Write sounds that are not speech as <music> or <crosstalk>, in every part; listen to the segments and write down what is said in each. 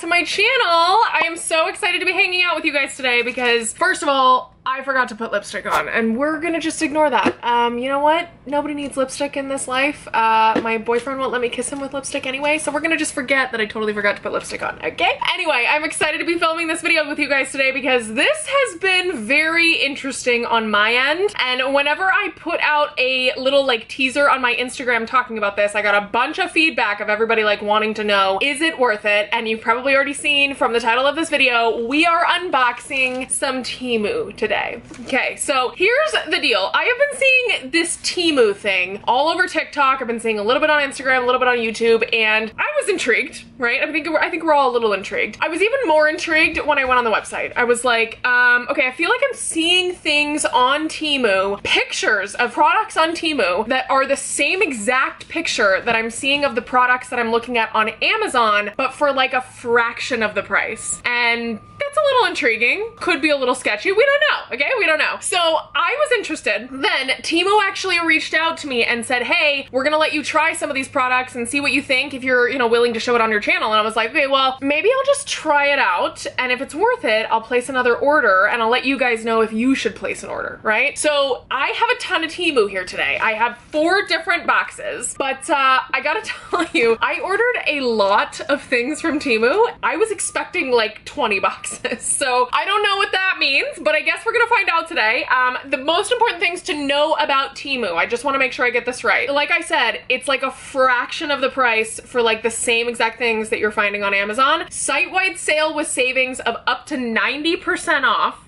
to my channel. I am so excited to be hanging out with you guys today because first of all, I forgot to put lipstick on and we're gonna just ignore that. Um, you know what? Nobody needs lipstick in this life. Uh, my boyfriend won't let me kiss him with lipstick anyway, so we're gonna just forget that I totally forgot to put lipstick on, okay? Anyway, I'm excited to be filming this video with you guys today because this has been very interesting on my end. And whenever I put out a little like teaser on my Instagram talking about this, I got a bunch of feedback of everybody like wanting to know, is it worth it? And you've probably already seen from the title of this video, we are unboxing some Temu today today. Okay, so here's the deal. I have been seeing this Temu thing all over TikTok. I've been seeing a little bit on Instagram, a little bit on YouTube, and I was intrigued, right? I think I think we're all a little intrigued. I was even more intrigued when I went on the website. I was like, um, okay, I feel like I'm seeing things on Temu, pictures of products on Temu that are the same exact picture that I'm seeing of the products that I'm looking at on Amazon, but for like a fraction of the price. And that's a little intriguing. Could be a little sketchy. We don't know, okay? We don't know. So I was interested. Then Temu actually reached out to me and said, hey, we're gonna let you try some of these products and see what you think if you're, you know, willing to show it on your channel. And I was like, okay, well, maybe I'll just try it out. And if it's worth it, I'll place another order and I'll let you guys know if you should place an order, right? So I have a ton of Temu here today. I have four different boxes, but uh, I gotta <laughs> tell you, I ordered a lot of things from Temu. I was expecting like 20 boxes. <laughs> so I don't know what that means, but I guess we're gonna find out today. Um, the most important things to know about Temu, I just wanna make sure I get this right. Like I said, it's like a fraction of the price for like the same exact things that you're finding on Amazon. Site-wide sale with savings of up to 90% off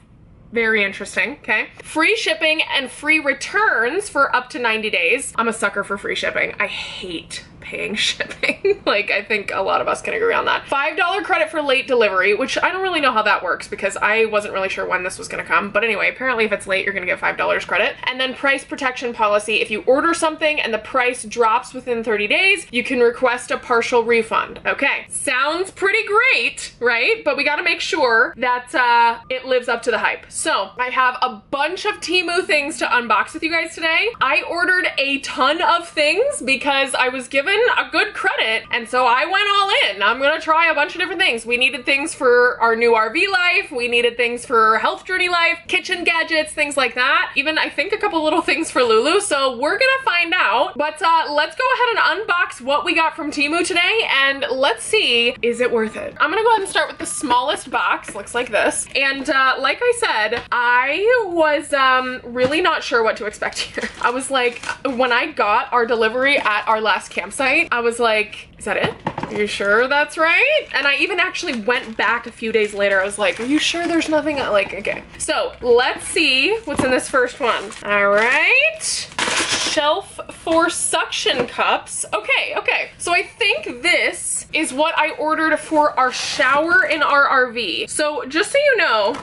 very interesting, okay? Free shipping and free returns for up to 90 days. I'm a sucker for free shipping. I hate paying <laughs> shipping. <laughs> like, I think a lot of us can agree on that. $5 credit for late delivery, which I don't really know how that works because I wasn't really sure when this was gonna come. But anyway, apparently if it's late, you're gonna get $5 credit. And then price protection policy. If you order something and the price drops within 30 days, you can request a partial refund. Okay, sounds pretty great, right? But we gotta make sure that uh, it lives up to the hype. So I have a bunch of Temu things to unbox with you guys today. I ordered a ton of things because I was given a good credit. And so I went all in. I'm gonna try a bunch of different things. We needed things for our new RV life. We needed things for health journey life, kitchen gadgets, things like that. Even I think a couple little things for Lulu. So we're gonna find out. But uh, let's go ahead and unbox what we got from Temu today and let's see, is it worth it? I'm gonna go ahead and start with the smallest box. Looks like this. And uh, like I said, I was um, really not sure what to expect <laughs> here. I was like, when I got our delivery at our last campsite, I was like, is that it? Are you sure that's right? And I even actually went back a few days later. I was like, are you sure there's nothing? Like, okay. So let's see what's in this first one. All right. Shelf for suction cups. Okay, okay. So I think this is what I ordered for our shower in our RV. So just so you know,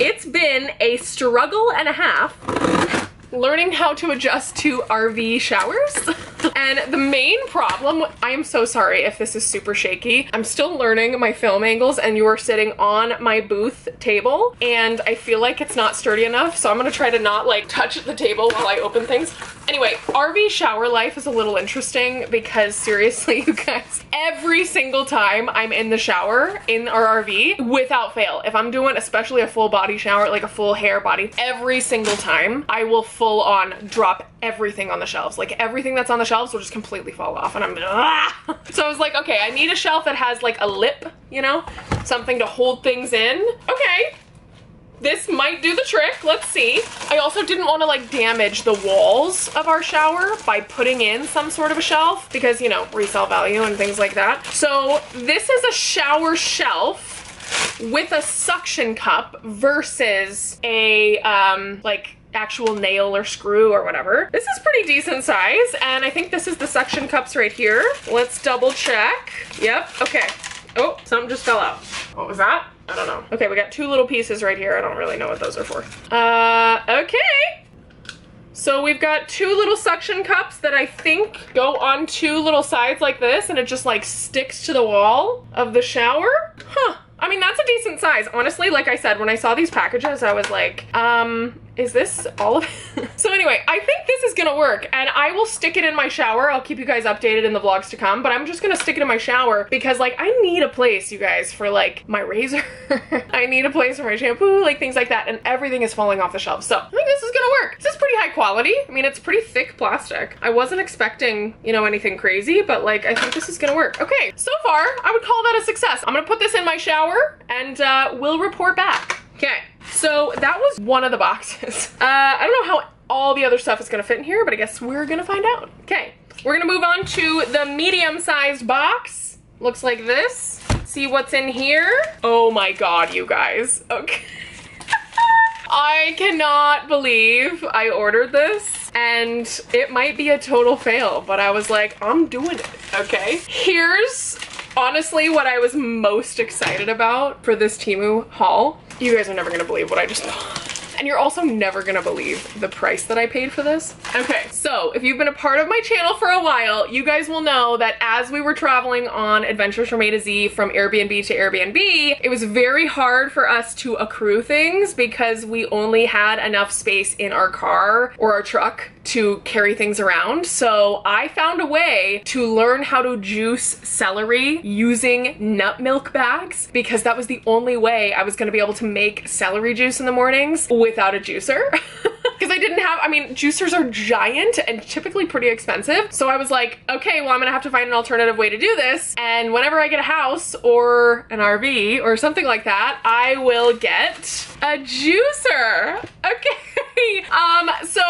it's been a struggle and a half learning how to adjust to RV showers. <laughs> and the main problem, I am so sorry if this is super shaky. I'm still learning my film angles and you are sitting on my booth table and I feel like it's not sturdy enough. So I'm gonna try to not like touch the table while I open things. Anyway, RV shower life is a little interesting because seriously, <laughs> you guys, every single time I'm in the shower in our RV, without fail, if I'm doing especially a full body shower, like a full hair body, every single time I will full on drop everything on the shelves. Like everything that's on the shelves will just completely fall off and I'm ah! <laughs> So I was like, okay, I need a shelf that has like a lip, you know, something to hold things in. Okay, this might do the trick. Let's see. I also didn't want to like damage the walls of our shower by putting in some sort of a shelf because, you know, resale value and things like that. So this is a shower shelf with a suction cup versus a um, like actual nail or screw or whatever. This is pretty decent size, and I think this is the suction cups right here. Let's double check. Yep, okay. Oh, something just fell out. What was that? I don't know. Okay, we got two little pieces right here. I don't really know what those are for. Uh, okay. So we've got two little suction cups that I think go on two little sides like this and it just like sticks to the wall of the shower. Huh. I mean, that's a decent size. Honestly, like I said, when I saw these packages, I was like, um, is this all of it? <laughs> so anyway, I think this is gonna work and I will stick it in my shower. I'll keep you guys updated in the vlogs to come, but I'm just gonna stick it in my shower because like I need a place, you guys, for like my razor. <laughs> I need a place for my shampoo, like things like that, and everything is falling off the shelf. So I think this is gonna work. This is pretty high quality. I mean, it's pretty thick plastic. I wasn't expecting, you know, anything crazy, but like I think this is gonna work. Okay, so far I would call that a success. I'm gonna put this in my shower and uh, we'll report back. Okay, so that was one of the boxes. <laughs> Uh, I don't know how all the other stuff is gonna fit in here, but I guess we're gonna find out. Okay, we're gonna move on to the medium-sized box. Looks like this. See what's in here. Oh my god, you guys. Okay. <laughs> I cannot believe I ordered this and it might be a total fail, but I was like, I'm doing it, okay? Here's honestly what I was most excited about for this Temu haul. You guys are never gonna believe what I just bought. And you're also never gonna believe the price that I paid for this. Okay, so if you've been a part of my channel for a while, you guys will know that as we were traveling on Adventures from A to Z from Airbnb to Airbnb, it was very hard for us to accrue things because we only had enough space in our car or our truck to carry things around. So I found a way to learn how to juice celery using nut milk bags because that was the only way I was gonna be able to make celery juice in the mornings without a juicer. <laughs> Because I didn't have, I mean, juicers are giant and typically pretty expensive. So I was like, okay, well, I'm gonna have to find an alternative way to do this. And whenever I get a house or an RV or something like that, I will get a juicer. Okay. <laughs> <laughs> um, so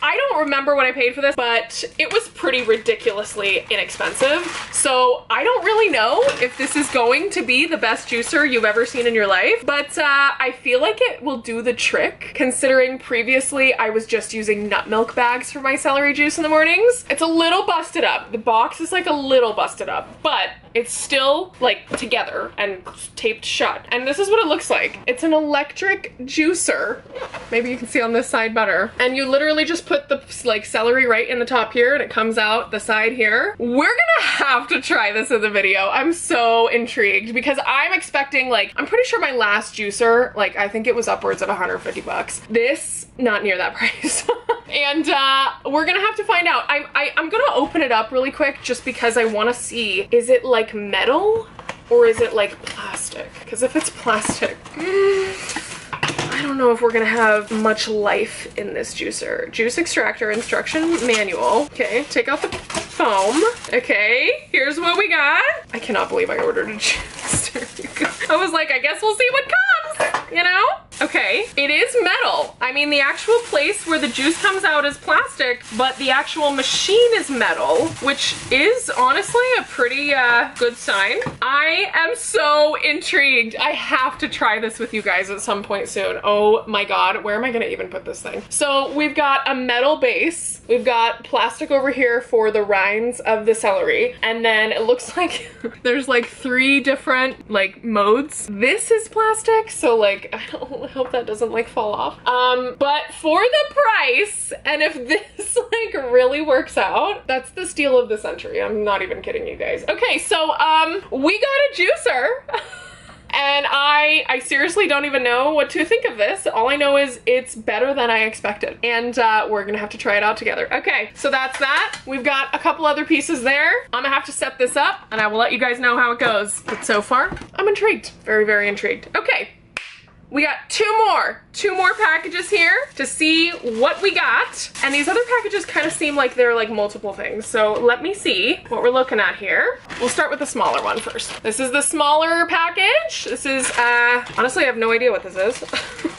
I don't remember what I paid for this, but it was pretty ridiculously inexpensive. So I don't really know if this is going to be the best juicer you've ever seen in your life, but uh, I feel like it will do the trick considering previously I was just using nut milk bags for my celery juice in the mornings. It's a little busted up. The box is like a little busted up, but it's still like together and taped shut. And this is what it looks like. It's an electric juicer. Maybe you can see on this side better. And you literally just put the like celery right in the top here and it comes out the side here. We're gonna have to try this in the video. I'm so intrigued because I'm expecting like, I'm pretty sure my last juicer, like I think it was upwards of 150 bucks. This, not near that <laughs> price. and uh, we're gonna have to find out. I'm, I, I'm gonna open it up really quick just because I wanna see, is it like metal or is it like plastic? Because if it's plastic, I don't know if we're gonna have much life in this juicer. Juice extractor instruction manual. Okay, take out the foam. Okay, here's what we got. I cannot believe I ordered a <laughs> juicer. I was like, I guess we'll see what comes, you know? Okay, it is metal. I mean, the actual place where the juice comes out is plastic, but the actual machine is metal, which is honestly a pretty uh, good sign. I am so intrigued. I have to try this with you guys at some point soon. Oh my God, where am I gonna even put this thing? So we've got a metal base. We've got plastic over here for the rinds of the celery. And then it looks <laughs> like there's like three different like modes. This is plastic, so like, <laughs> I don't hope that doesn't like fall off. Um, but for the price, and if <laughs> this like really works out, that's the steal of the century. I'm not even kidding you guys. Okay, so um, we got a juicer. <laughs> and I I seriously don't even know what to think of this. All I know is it's better than I expected. And uh, we're gonna have to try it out together. Okay, so that's that. We've got a couple other pieces there. I'm gonna have to set this up and I will let you guys know how it goes. But so far, I'm intrigued. Very, very intrigued. Okay, we got two more, two more packages here to see what we got. And these other packages kind of seem like they're like multiple things. So let me see what we're looking at here. We'll start with the smaller one first. This is the smaller package. This is, uh, honestly, I have no idea what this is.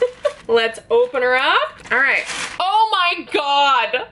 <laughs> Let's open her up. All right. Oh my God.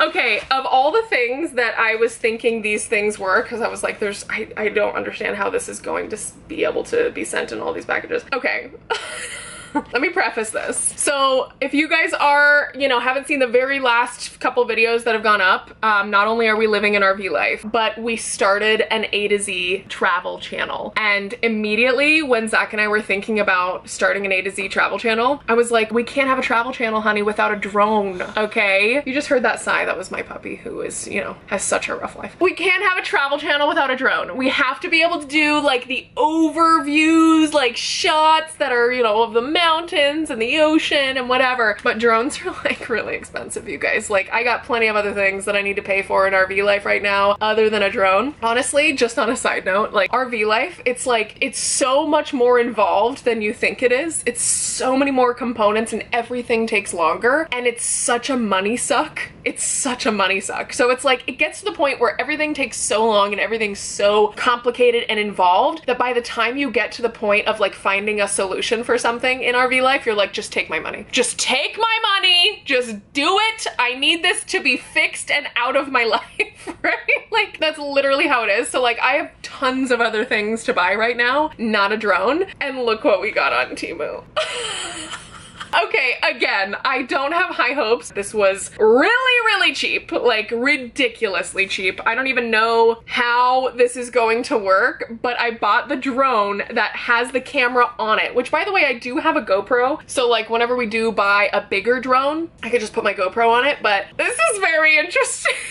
Okay, of all the things that I was thinking these things were, because I was like, there's, I, I don't understand how this is going to be able to be sent in all these packages. Okay. <laughs> <laughs> let me preface this. So if you guys are, you know, haven't seen the very last couple videos that have gone up, um, not only are we living an RV life, but we started an A to Z travel channel. And immediately when Zach and I were thinking about starting an A to Z travel channel, I was like, we can't have a travel channel, honey, without a drone, okay? You just heard that sigh. That was my puppy who is, you know, has such a rough life. We can't have a travel channel without a drone. We have to be able to do like the overviews, like shots that are, you know, of the mountains and the ocean and whatever. But drones are <laughs> like really expensive, you guys. Like I got plenty of other things that I need to pay for in RV life right now other than a drone. Honestly, just on a side note, like RV life, it's like, it's so much more involved than you think it is. It's so many more components and everything takes longer and it's such a money suck. It's such a money suck. So it's like, it gets to the point where everything takes so long and everything's so complicated and involved that by the time you get to the point of like finding a solution for something in RV life, you're like, just take my money. Just take my money. Just do it. I need this to be fixed and out of my <laughs> life, right? Like that's literally how it is. So like I have tons of other things to buy right now, not a drone. And look what we got on Temu. <laughs> Okay, again, I don't have high hopes. This was really, really cheap, like ridiculously cheap. I don't even know how this is going to work, but I bought the drone that has the camera on it, which by the way, I do have a GoPro. So like whenever we do buy a bigger drone, I could just put my GoPro on it, but this is very interesting. <laughs>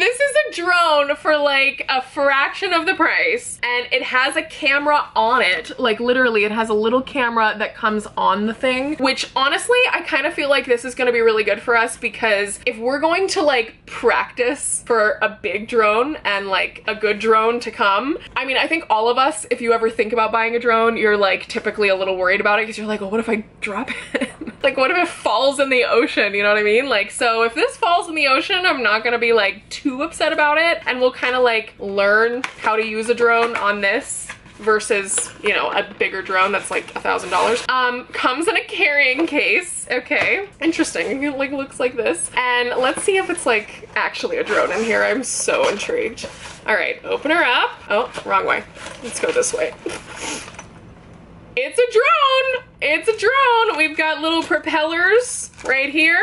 This is a drone for like a fraction of the price and it has a camera on it. Like literally it has a little camera that comes on the thing, which honestly, I kind of feel like this is gonna be really good for us because if we're going to like practice for a big drone and like a good drone to come, I mean, I think all of us, if you ever think about buying a drone, you're like typically a little worried about it because you're like, oh, what if I drop it? <laughs> like what if it falls in the ocean? You know what I mean? Like, so if this falls in the ocean, I'm not gonna be like too upset about it and we'll kind of like learn how to use a drone on this versus, you know, a bigger drone that's like a thousand dollars. Um, comes in a carrying case. Okay, interesting. It like looks like this. And let's see if it's like actually a drone in here. I'm so intrigued. All right, open her up. Oh, wrong way. Let's go this way. It's a drone. It's a drone. We've got little propellers right here.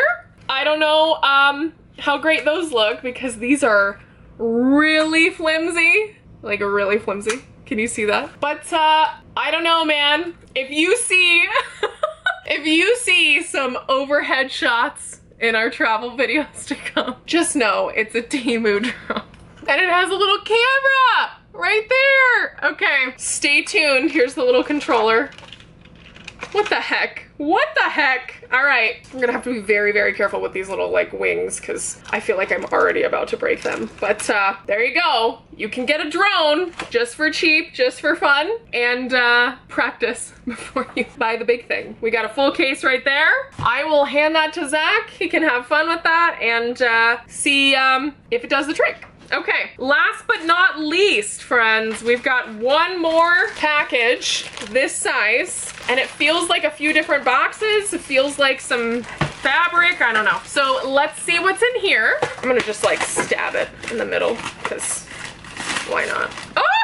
I don't know, um, how great those look because these are really flimsy, like really flimsy. Can you see that? But uh, I don't know, man. If you see, <laughs> if you see some overhead shots in our travel videos to come, just know it's a Temu drone. And it has a little camera right there. Okay, stay tuned. Here's the little controller. What the heck? What the heck? All right, I'm gonna have to be very, very careful with these little like wings because I feel like I'm already about to break them. But uh, there you go. You can get a drone just for cheap, just for fun, and uh, practice <laughs> before you buy the big thing. We got a full case right there. I will hand that to Zach. He can have fun with that and uh, see um, if it does the trick. Okay, last but not least, friends, we've got one more package this size, and it feels like a few different boxes. It feels like some fabric, I don't know. So let's see what's in here. I'm gonna just like stab it in the middle, because why not? Oh!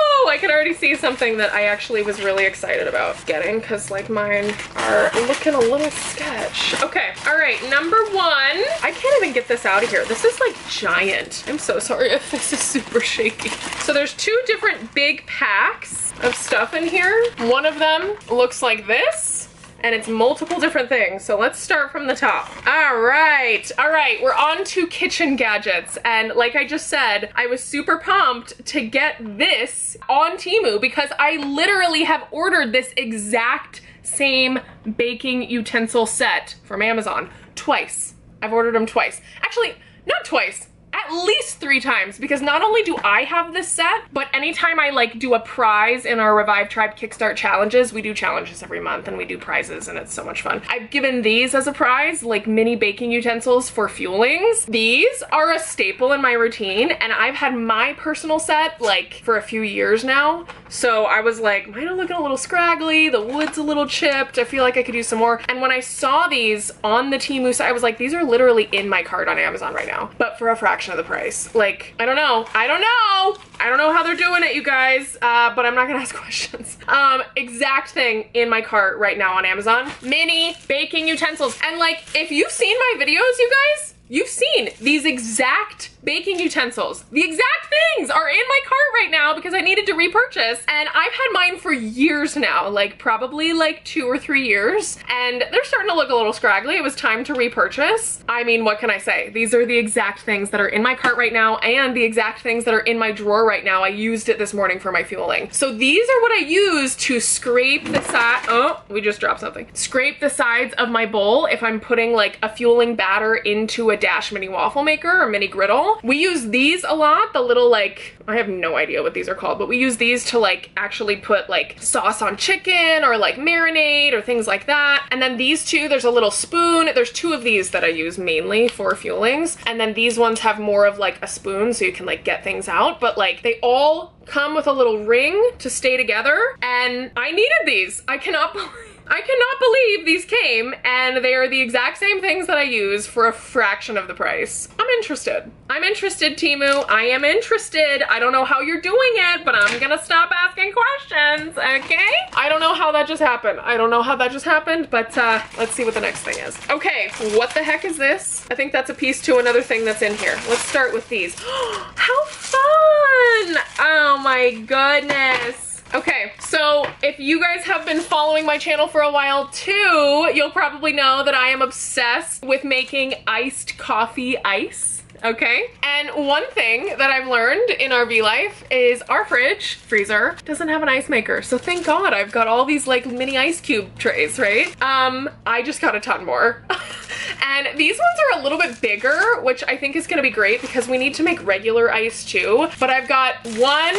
Oh, I can already see something that I actually was really excited about getting because like mine are looking a little sketch. Okay, all right, number one. I can't even get this out of here. This is like giant. I'm so sorry <laughs> if this is super shaky. So there's two different big packs of stuff in here. One of them looks like this and it's multiple different things. So let's start from the top. All right, all right, we're on to kitchen gadgets. And like I just said, I was super pumped to get this on Temu because I literally have ordered this exact same baking utensil set from Amazon twice. I've ordered them twice. Actually, not twice, at least three times because not only do I have this set, but anytime I like do a prize in our Revive Tribe Kickstart challenges, we do challenges every month and we do prizes and it's so much fun. I've given these as a prize, like mini baking utensils for fuelings. These are a staple in my routine and I've had my personal set like for a few years now. So I was like, mine are looking a little scraggly, the wood's a little chipped, I feel like I could use some more. And when I saw these on the Temu site, I was like, these are literally in my cart on Amazon right now, but for a fraction fraction of the price. Like, I don't know. I don't know. I don't know how they're doing it, you guys, uh, but I'm not gonna <laughs> ask questions. Um, exact thing in my cart right now on Amazon. Mini baking utensils. And like, if you've seen my videos, you guys, You've seen these exact baking utensils. The exact things are in my cart right now because I needed to repurchase and I've had mine for years now, like probably like two or three years and they're starting to look a little scraggly. It was time to repurchase. I mean, what can I say? These are the exact things that are in my cart right now and the exact things that are in my drawer right now. I used it this morning for my fueling. So these are what I use to scrape the side, oh, we just dropped something. Scrape the sides of my bowl if I'm putting like a fueling batter into a Dash mini waffle maker or mini griddle. We use these a lot, the little like, I have no idea what these are called, but we use these to like actually put like sauce on chicken or like marinade or things like that. And then these two, there's a little spoon. There's two of these that I use mainly for fuelings. And then these ones have more of like a spoon so you can like get things out. But like they all come with a little ring to stay together. And I needed these. I cannot <laughs> believe I cannot believe these came and they are the exact same things that I use for a fraction of the price. I'm interested. I'm interested, Temu. I am interested. I don't know how you're doing it, but I'm gonna stop asking questions, okay? I don't know how that just happened. I don't know how that just happened, but uh, let's see what the next thing is. Okay, what the heck is this? I think that's a piece to another thing that's in here. Let's start with these. <gasps> how fun! Oh my goodness. Okay, so if you guys have been following my channel for a while too, you'll probably know that I am obsessed with making iced coffee ice okay? And one thing that I've learned in RV life is our fridge, freezer, doesn't have an ice maker. So thank God I've got all these like mini ice cube trays, right? Um, I just got a ton more. <laughs> and these ones are a little bit bigger, which I think is gonna be great because we need to make regular ice too. But I've got one,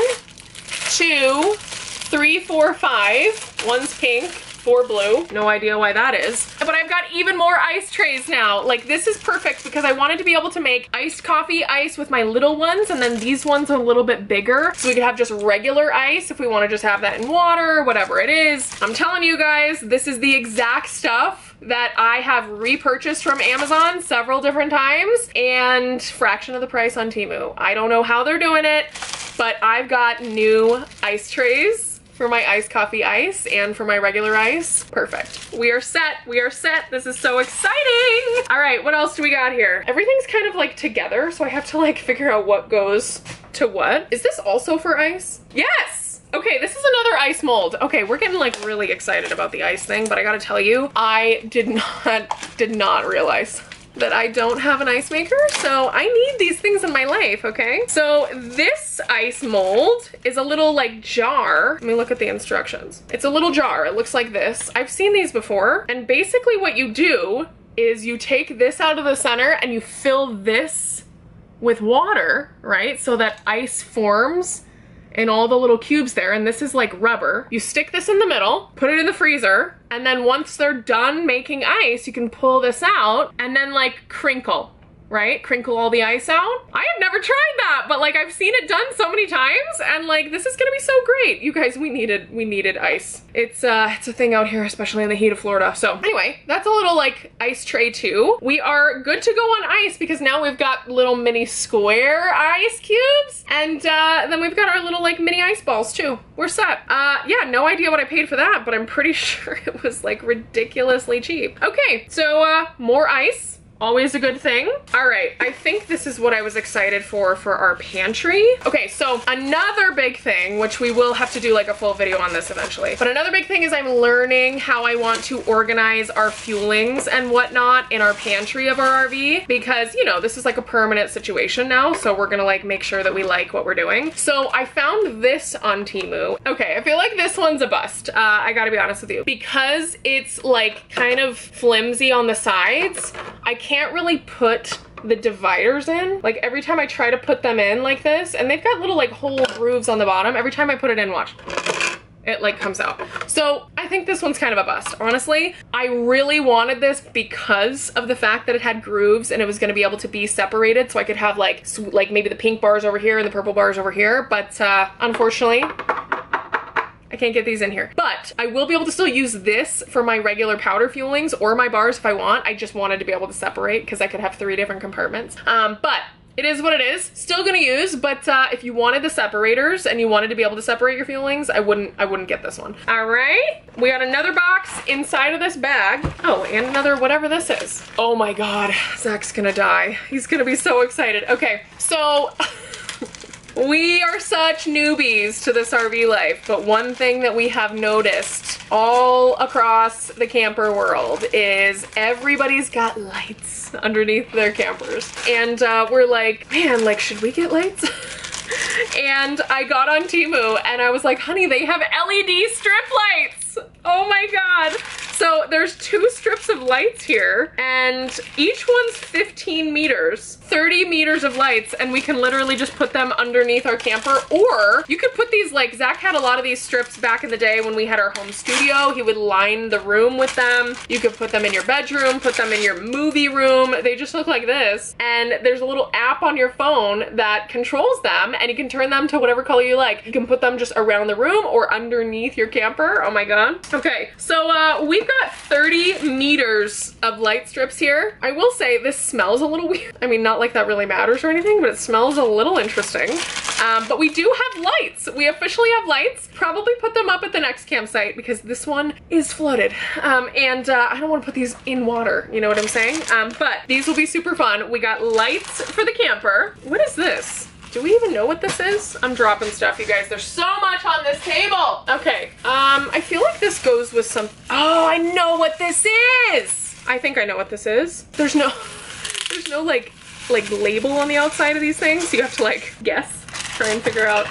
two, three, four, five. One's pink, four blue. No idea why that is. But I've got even more ice trays now. Like this is perfect because I wanted to be able to make iced coffee ice with my little ones and then these ones are a little bit bigger. So we could have just regular ice if we want to just have that in water, whatever it is. I'm telling you guys, this is the exact stuff that I have repurchased from Amazon several different times and fraction of the price on Temu. I don't know how they're doing it, but I've got new ice trays for my iced coffee ice and for my regular ice. Perfect. We are set. We are set. This is so exciting. All right, what else do we got here? Everything's kind of like together, so I have to like figure out what goes to what. Is this also for ice? Yes! Okay, this is another ice mold. Okay, we're getting like really excited about the ice thing, but I gotta tell you, I did <laughs> not, did not realize that I don't have an ice maker, so I need these things in my life, okay? So this ice mold is a little like jar. Let me look at the instructions. It's a little jar, it looks like this. I've seen these before, and basically what you do is you take this out of the center and you fill this with water, right? So that ice forms in all the little cubes there, and this is like rubber. You stick this in the middle, put it in the freezer, and then once they're done making ice, you can pull this out and then like crinkle right? Crinkle all the ice out. I have never tried that, but like I've seen it done so many times and like this is gonna be so great. You guys, we needed, we needed ice. It's uh, it's a thing out here, especially in the heat of Florida. So anyway, that's a little like ice tray too. We are good to go on ice because now we've got little mini square ice cubes and uh, then we've got our little like mini ice balls too. We're set. Uh, yeah, no idea what I paid for that, but I'm pretty <laughs> sure it was like ridiculously cheap. Okay, so uh, more ice always a good thing. All right, I think this is what I was excited for for our pantry. Okay, so another big thing, which we will have to do like a full video on this eventually, but another big thing is I'm learning how I want to organize our fuelings and whatnot in our pantry of our RV because, you know, this is like a permanent situation now, so we're gonna like make sure that we like what we're doing. So I found this on Temu. Okay, I feel like this one's a bust. Uh, I gotta be honest with you. Because it's like kind of flimsy on the sides, I can't can't really put the dividers in. Like every time I try to put them in like this, and they've got little like hole grooves on the bottom. Every time I put it in, watch it like comes out. So I think this one's kind of a bust. Honestly, I really wanted this because of the fact that it had grooves and it was gonna be able to be separated so I could have like, like maybe the pink bars over here and the purple bars over here. But uh, unfortunately, I can't get these in here. But I will be able to still use this for my regular powder fuelings or my bars if I want. I just wanted to be able to separate because I could have three different compartments. Um, but it is what it is. Still gonna use, but uh, if you wanted the separators and you wanted to be able to separate your fuelings, I wouldn't I wouldn't get this one. All right, we got another box inside of this bag. Oh, and another whatever this is. Oh my God, Zach's gonna die. He's gonna be so excited. Okay, so <laughs> We are such newbies to this RV life, but one thing that we have noticed all across the camper world is everybody's got lights underneath their campers. And uh, we're like, man, like, should we get lights? <laughs> and I got on Temu and I was like, honey, they have LED strip lights. Oh my God. So there's two strips of lights here and each one's 15 meters, 30 meters of lights and we can literally just put them underneath our camper or you could put these like, Zach had a lot of these strips back in the day when we had our home studio. He would line the room with them. You could put them in your bedroom, put them in your movie room. They just look like this. And there's a little app on your phone that controls them and you can turn them to whatever color you like. You can put them just around the room or underneath your camper. Oh my God. Okay, so uh, we've got 30 meters of light strips here. I will say this smells a little weird. I mean, not like that really matters or anything, but it smells a little interesting. Um, but we do have lights. We officially have lights. Probably put them up at the next campsite because this one is flooded. Um, and uh, I don't want to put these in water, you know what I'm saying? Um, but these will be super fun. We got lights for the camper. What is this? Do we even know what this is? I'm dropping stuff, you guys. There's so much on this table. Okay, um, I feel like this goes with some, oh, I know what this is. I think I know what this is. There's no, <laughs> there's no like, like label on the outside of these things. You have to like guess, try and figure out,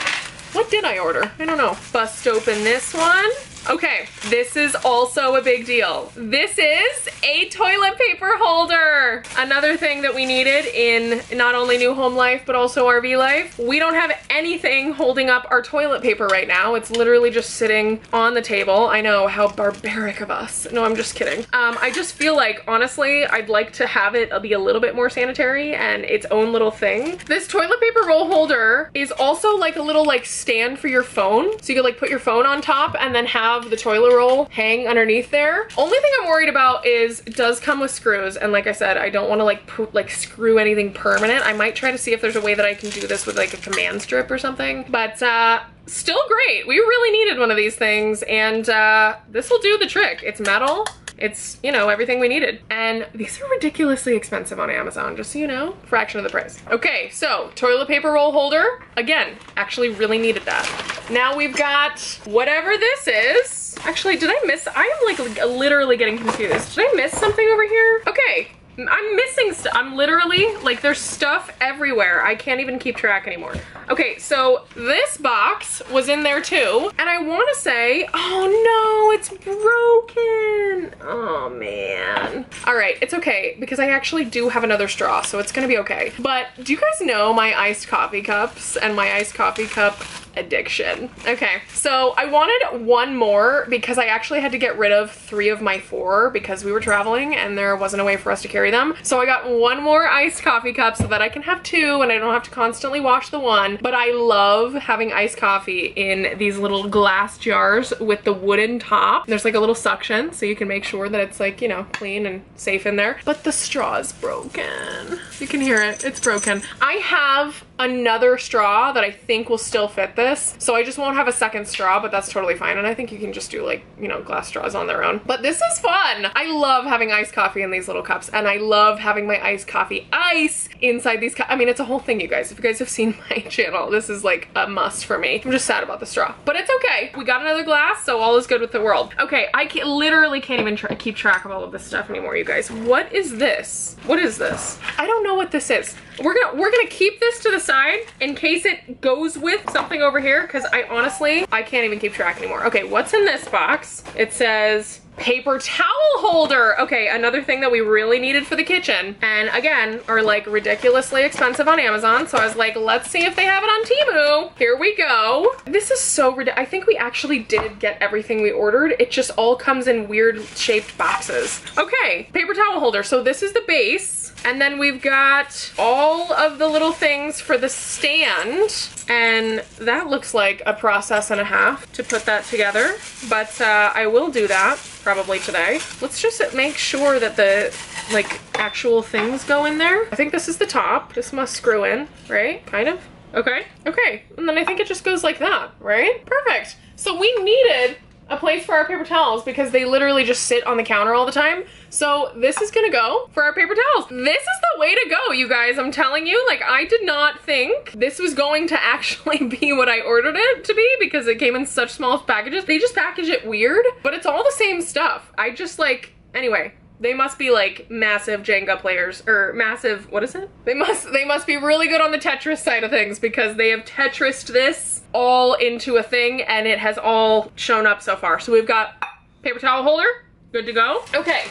what did I order? I don't know. Bust open this one. Okay, this is also a big deal. This is a toilet paper holder. Another thing that we needed in not only new home life, but also RV life. We don't have anything holding up our toilet paper right now. It's literally just sitting on the table. I know, how barbaric of us. No, I'm just kidding. Um, I just feel like, honestly, I'd like to have it be a little bit more sanitary and its own little thing. This toilet paper roll holder is also like a little like stand for your phone. So you could like put your phone on top and then have have the toilet roll hang underneath there. Only thing I'm worried about is it does come with screws. And like I said, I don't want to like like screw anything permanent. I might try to see if there's a way that I can do this with like a command strip or something. But uh, still great. We really needed one of these things and uh, this will do the trick. It's metal. It's, you know, everything we needed. And these are ridiculously expensive on Amazon, just so you know, fraction of the price. Okay, so toilet paper roll holder. Again, actually really needed that. Now we've got whatever this is. Actually, did I miss, I am like literally getting confused. Did I miss something over here? Okay, I'm missing stuff. I'm literally, like there's stuff everywhere. I can't even keep track anymore. Okay, so this box was in there too. And I wanna say, oh no, it's broken. Oh man. All right, it's okay because I actually do have another straw, so it's gonna be okay. But do you guys know my iced coffee cups and my iced coffee cup addiction. Okay, so I wanted one more because I actually had to get rid of three of my four because we were traveling and there wasn't a way for us to carry them. So I got one more iced coffee cup so that I can have two and I don't have to constantly wash the one. But I love having iced coffee in these little glass jars with the wooden top. There's like a little suction so you can make sure that it's like, you know, clean and safe in there. But the straw is broken. You can hear it, it's broken. I have another straw that I think will still fit this. So I just won't have a second straw, but that's totally fine. And I think you can just do like, you know, glass straws on their own. But this is fun. I love having iced coffee in these little cups and I love having my iced coffee ice inside these cups. I mean, it's a whole thing, you guys. If you guys have seen <laughs> my channel, this is like a must for me. I'm just sad about the straw, but it's okay. We got another glass, so all is good with the world. Okay, I can literally can't even try keep track of all of this stuff anymore, you guys. What is this? What is this? I don't know what this is. We're gonna we're gonna keep this to the in case it goes with something over here because I honestly I can't even keep track anymore. Okay, what's in this box? It says paper towel holder. Okay, another thing that we really needed for the kitchen. And again, are like ridiculously expensive on Amazon. So I was like, let's see if they have it on Temu. Here we go. This is so ridiculous. I think we actually did get everything we ordered. It just all comes in weird shaped boxes. Okay, paper towel holder. So this is the base. And then we've got all of the little things for the stand. And that looks like a process and a half to put that together. But uh, I will do that probably today. Let's just make sure that the like actual things go in there. I think this is the top. This must screw in, right? Kind of. Okay, okay. And then I think it just goes like that, right? Perfect. So we needed a place for our paper towels because they literally just sit on the counter all the time. So this is gonna go for our paper towels. This is the way to go, you guys. I'm telling you, like I did not think this was going to <laughs> actually be what I ordered it to be because it came in such small packages. They just package it weird, but it's all the same stuff. I just like, anyway, they must be like massive Jenga players or massive, what is it? They must, they must be really good on the Tetris side of things because they have Tetrised this all into a thing and it has all shown up so far. So we've got paper towel holder, good to go. Okay,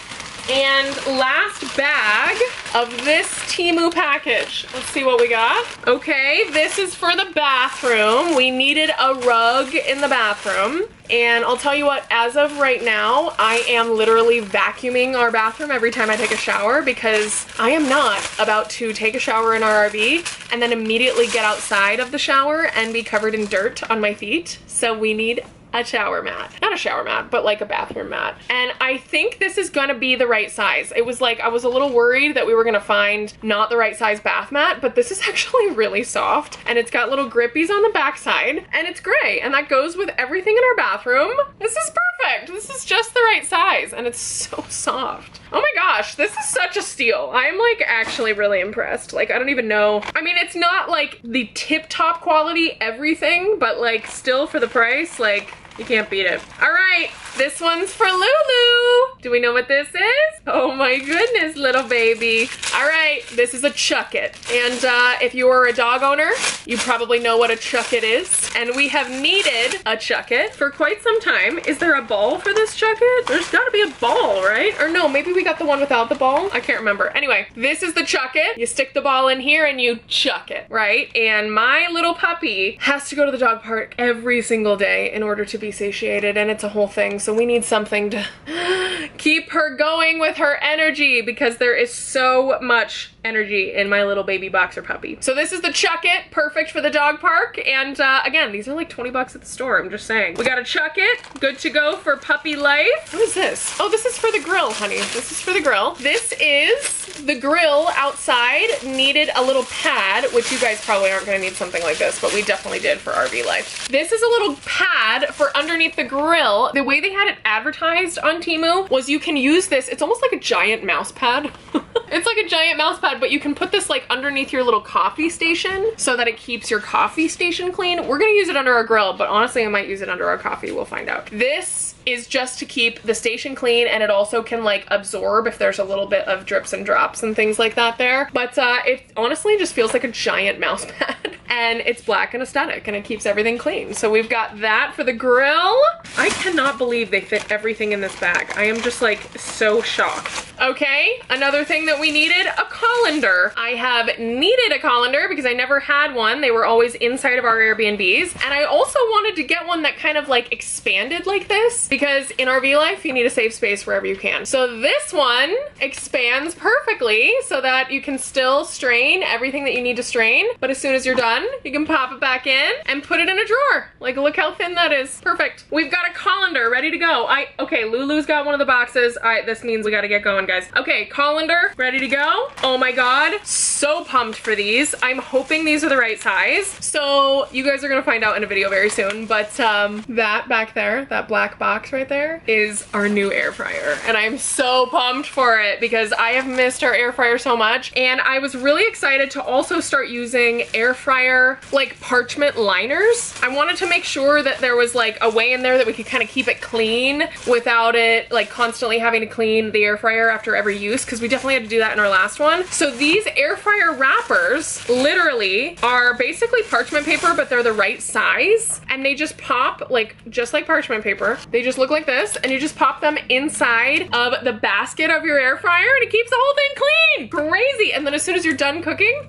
and last bag of this Temu package. Let's see what we got. Okay, this is for the bathroom. We needed a rug in the bathroom. And I'll tell you what, as of right now, I am literally vacuuming our bathroom every time I take a shower because I am not about to take a shower in our RV and then immediately get outside of the shower and be covered in dirt on my feet. So we need a shower mat. Not a shower mat, but like a bathroom mat. And I think this is gonna be the right size. It was like, I was a little worried that we were gonna find not the right size bath mat, but this is <laughs> actually really soft. And it's got little grippies on the backside and it's gray. And that goes with everything in our bathroom. This is perfect. This is just the right size and it's <laughs> so soft. Oh my gosh, this is such a steal. I'm like actually really impressed. Like, I don't even know. I mean, it's not like the tip top quality everything, but like still for the price, like you can't beat it. All right, this one's for Lulu. Do we know what this is? Oh my goodness, little baby. All right, this is a Chuckit. And uh, if you are a dog owner, you probably know what a Chuckit is. And we have needed a Chuckit for quite some time. Is there a ball for this Chuckit? There's gotta be a ball, right? Or no, maybe we got the one without the ball. I can't remember. Anyway, this is the Chuckit. You stick the ball in here and you chuck it, right? And my little puppy has to go to the dog park every single day in order to be satiated and it's a whole thing. So we need something to <gasps> keep her going with her energy because there is so much energy in my little baby boxer puppy. So this is the Chuckit, perfect for the dog park. And uh, again, these are like 20 bucks at the store, I'm just saying. We got a Chuckit, good to go for puppy life. What is this? Oh, this is for the grill, honey. This is for the grill. This is the grill outside needed a little pad, which you guys probably aren't gonna need something like this, but we definitely did for RV life. This is a little pad for underneath the grill. The way they had it advertised on Temu was you can use this, it's almost like a giant mouse pad. <laughs> It's like a giant mouse pad, but you can put this like underneath your little coffee station so that it keeps your coffee station clean. We're gonna use it under our grill, but honestly, I might use it under our coffee. We'll find out. This is just to keep the station clean and it also can like absorb if there's a little bit of drips and drops and things like that there. But uh, it honestly just feels like a giant mouse <laughs> pad and it's black and aesthetic and it keeps everything clean. So we've got that for the grill. I cannot believe they fit everything in this bag. I am just like so shocked. Okay, another thing that we needed, a colander. I have needed a colander because I never had one. They were always inside of our Airbnbs. And I also wanted to get one that kind of like expanded like this because in RV life, you need to save space wherever you can. So this one expands perfectly so that you can still strain everything that you need to strain. But as soon as you're done, you can pop it back in and put it in a drawer. Like look how thin that is. Perfect. We've got a colander ready to go. I, okay, Lulu's got one of the boxes. I, this means we gotta get going guys. Okay, colander, ready to go. Oh my God, so pumped for these. I'm hoping these are the right size. So you guys are gonna find out in a video very soon, but um, that back there, that black box right there is our new air fryer. And I'm so pumped for it because I have missed our air fryer so much. And I was really excited to also start using air fryer like parchment liners. I wanted to make sure that there was like a way in there that we could kind of keep it clean without it like constantly having to clean the air fryer after every use because we definitely had to do that in our last one. So these air fryer wrappers literally are basically parchment paper, but they're the right size and they just pop like just like parchment paper. They just look like this and you just pop them inside of the basket of your air fryer and it keeps the whole thing clean. Crazy. And then as soon as you're done cooking,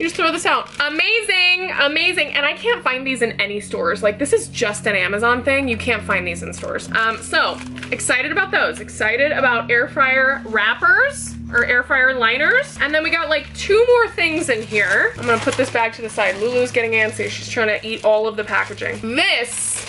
you just throw this out. Amazing, amazing. And I can't find these in any stores. Like this is just an Amazon thing. You can't find these in stores. Um, so excited about those. Excited about air fryer wrappers or air fryer liners. And then we got like two more things in here. I'm gonna put this bag to the side. Lulu's getting antsy. She's trying to eat all of the packaging. This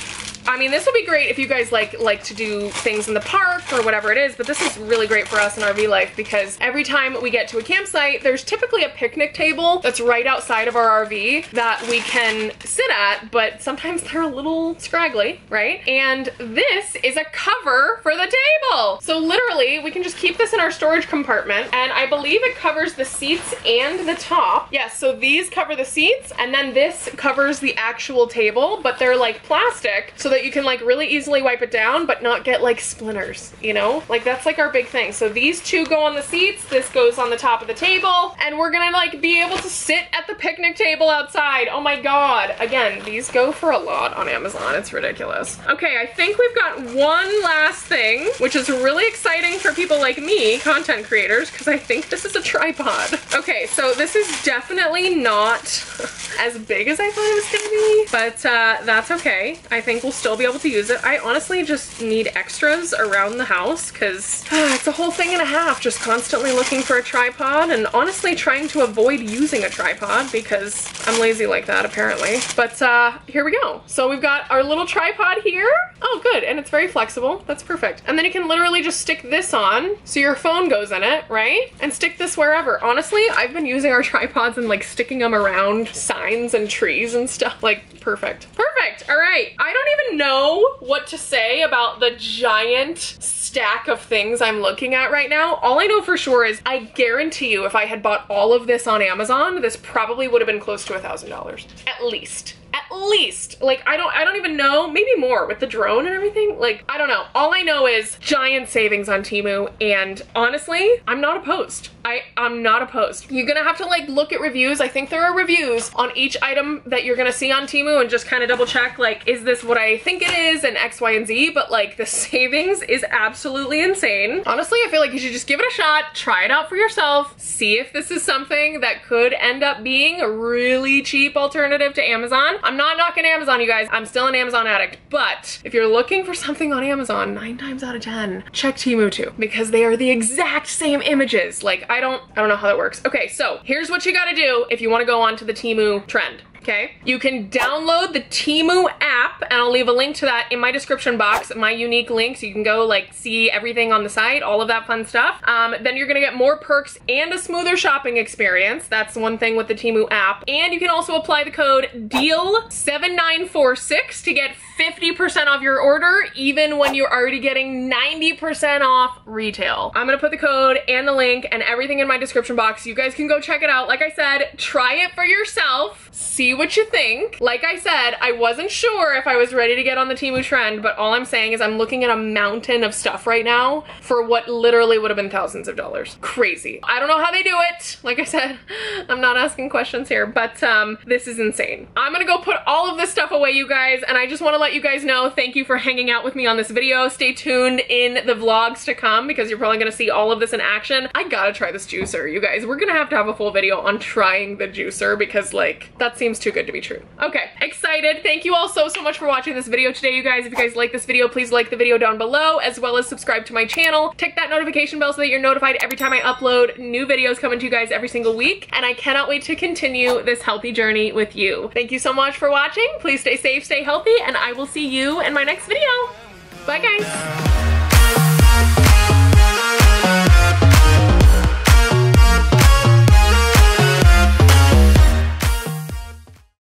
I mean, this would be great if you guys like like to do things in the park or whatever it is, but this is really great for us in RV life because every time we get to a campsite, there's typically a picnic table that's right outside of our RV that we can sit at, but sometimes <laughs> they're a little scraggly, right? And this is a cover for the table. So literally, we can just keep this in our storage compartment, and I believe it covers the seats and the top. Yes, so these cover the seats, and then this covers the actual table, but they're like plastic so that you can like really easily wipe it down, but not get like splinters, you know? Like that's like our big thing. So these two go on the seats, this goes on the top of the table, and we're gonna like be able to sit at the picnic table outside. Oh my God. Again, these go for a lot on Amazon. It's ridiculous. Okay, I think we've got one last thing, which is really exciting for people like me, content creators, because I think this is a tripod. Okay, so this is definitely not <laughs> as big as I thought it was gonna be, but uh, that's okay. I think we'll still be able to use it. I honestly just need extras around the house because uh, <sighs> it's a whole thing and a half just constantly looking for a tripod and honestly trying to avoid using a tripod because I'm lazy like that apparently. But uh, here we go. So we've got our little tripod here. Oh, good. And it's very flexible. That's perfect. And then you can literally just stick this on so your phone goes in it, right? And stick this wherever. Honestly, I've been using our <laughs> tripods and like sticking them around signs and trees and stuff. Like, perfect. Perfect. All right. I don't even know what to say about the giant stack of things I'm looking at right now. All I know for sure is I guarantee you if I had bought all of this on Amazon, this probably would have been close to a $1,000. At least least like i don't i don't even know maybe more with the drone and everything like i don't know. All i know is giant savings on Temu and honestly i'm not opposed. I i'm not opposed. You're gonna have to like look at reviews. I think there are reviews on each item that you're gonna see on Temu and just kind of double check like is this what i think it is and x y and z but like the <laughs> savings is absolutely insane. Honestly i feel like you should just give it a shot try it out for yourself see if this is something that could end up being a really cheap alternative to amazon. I'm not knocking Amazon, you guys. I'm still an Amazon addict. But if you're looking for something on Amazon, nine times out of 10, check Temu too, because they are the exact same images. Like, I don't, I don't know how that works. Okay, so here's what you gotta do if you wanna go onto the Temu trend okay? You can download the Temu app, and I'll leave a link to that in my description box, my unique link, so you can go like see everything on the site, all of that fun stuff. Um, then you're gonna get more perks and a smoother shopping experience. That's one thing with the Temu app. And you can also apply the code DEAL7946 to get 50% off your order, even when you're already getting 90% off retail. I'm gonna put the code and the link and everything in my description box. You guys can go check it out. Like I said, try it for yourself, see what you think. Like I said, I wasn't sure if I was ready to get on the Temu trend, but all I'm saying is I'm looking at a mountain of stuff right now for what literally would have been thousands of dollars. Crazy. I don't know how they do it. Like I said, <laughs> I'm not asking questions here, but um, this is insane. I'm gonna go put all of this stuff away, you guys, and I just wanna let let you guys know thank you for hanging out with me on this video. Stay tuned in the vlogs to come because you're probably gonna see all of this in action. I gotta try this juicer, you guys. We're gonna have to have a full video on trying the juicer because like, that seems too good to be true. Okay, excited. Thank you all so, so much for watching this video today, you guys. If you guys like this video, please like the video down below as well as subscribe to my channel. Tick that notification bell so that you're notified every time I upload new videos coming to you guys every single week. And I cannot wait to continue this healthy journey with you. Thank you so much for watching. Please stay safe, stay healthy, and I will will see you in my next video. Bye guys.